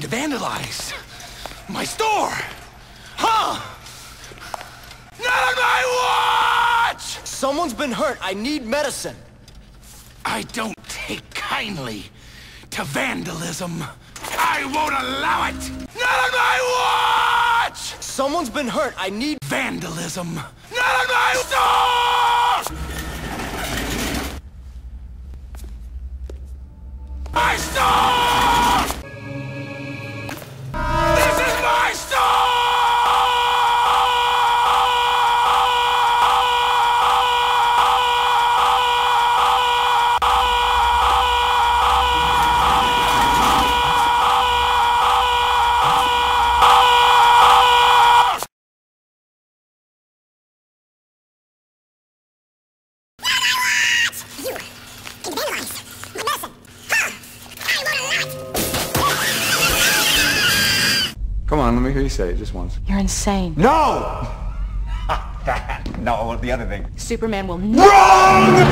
to vandalize my store. Huh? Not on my watch! Someone's been hurt. I need medicine. I don't take kindly to vandalism. I won't allow it! Not on my watch! Someone's been hurt. I need vandalism. Not on my store! My store! Come on, let me hear you say it just once. You're insane. No! no, the other thing. Superman will never...